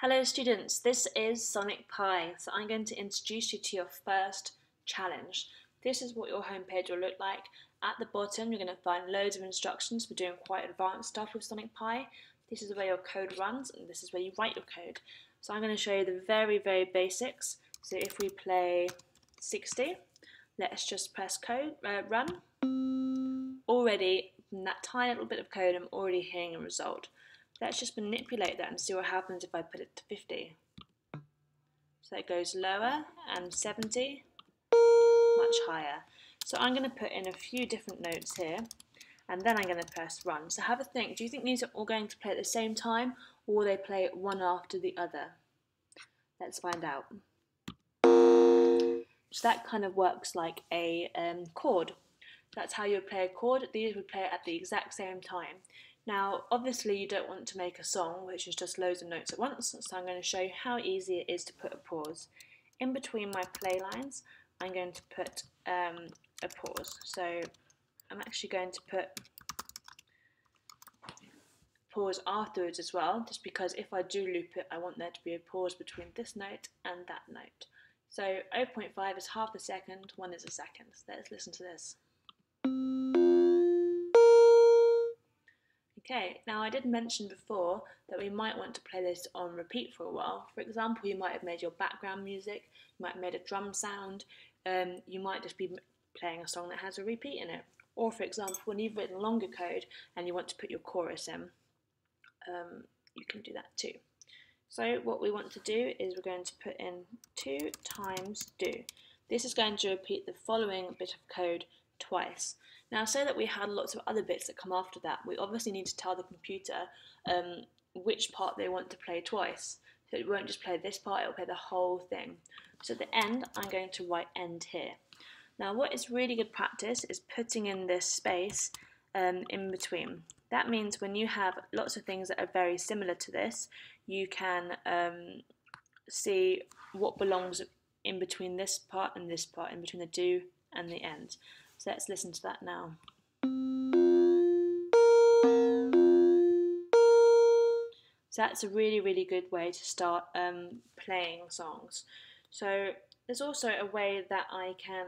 Hello students, this is Sonic Pi. So I'm going to introduce you to your first challenge. This is what your homepage will look like. At the bottom you're going to find loads of instructions for doing quite advanced stuff with Sonic Pi. This is where your code runs and this is where you write your code. So I'm going to show you the very very basics. So if we play 60, let's just press code uh, run. Already from that tiny little bit of code I'm already hearing a result. Let's just manipulate that and see what happens if I put it to 50. So it goes lower and 70, much higher. So I'm going to put in a few different notes here and then I'm going to press run. So have a think, do you think these are all going to play at the same time or will they play one after the other? Let's find out. So that kind of works like a um, chord. That's how you would play a chord. These would play at the exact same time. Now, obviously you don't want to make a song which is just loads of notes at once, so I'm going to show you how easy it is to put a pause. In between my play lines, I'm going to put um, a pause. So I'm actually going to put pause afterwards as well, just because if I do loop it, I want there to be a pause between this note and that note. So 0.5 is half a second, 1 is a second. Let's listen to this. Okay, now I did mention before that we might want to play this on repeat for a while. For example, you might have made your background music, you might have made a drum sound, um, you might just be playing a song that has a repeat in it. Or for example, when you've written longer code and you want to put your chorus in, um, you can do that too. So what we want to do is we're going to put in 2 times do. This is going to repeat the following bit of code twice. Now say that we had lots of other bits that come after that, we obviously need to tell the computer um, which part they want to play twice. So it won't just play this part, it'll play the whole thing. So at the end, I'm going to write end here. Now what is really good practice is putting in this space um, in between. That means when you have lots of things that are very similar to this, you can um, see what belongs in between this part and this part, in between the do and the end. So let's listen to that now. So that's a really, really good way to start um, playing songs. So there's also a way that I can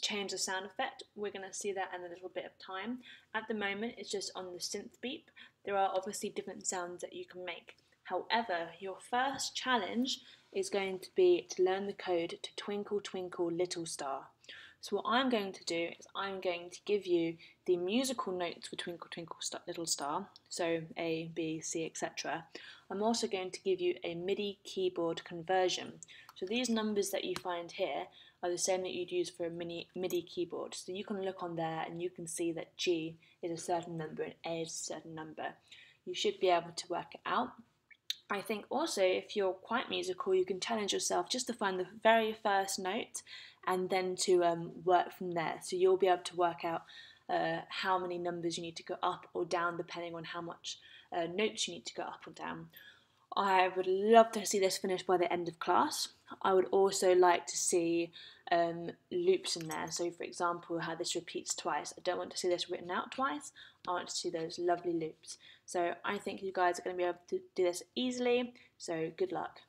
change the sound effect. We're going to see that in a little bit of time. At the moment, it's just on the synth beep. There are obviously different sounds that you can make. However, your first challenge is going to be to learn the code to Twinkle Twinkle Little Star. So what I'm going to do is I'm going to give you the musical notes for Twinkle Twinkle Little Star, so A, B, C, etc. I'm also going to give you a MIDI keyboard conversion. So these numbers that you find here are the same that you'd use for a mini, MIDI keyboard. So you can look on there and you can see that G is a certain number and A is a certain number. You should be able to work it out. I think also if you're quite musical, you can challenge yourself just to find the very first note and then to um, work from there. So you'll be able to work out uh, how many numbers you need to go up or down depending on how much uh, notes you need to go up or down. I would love to see this finished by the end of class. I would also like to see um, loops in there. So, for example, how this repeats twice. I don't want to see this written out twice. I want to see those lovely loops. So, I think you guys are going to be able to do this easily. So, good luck.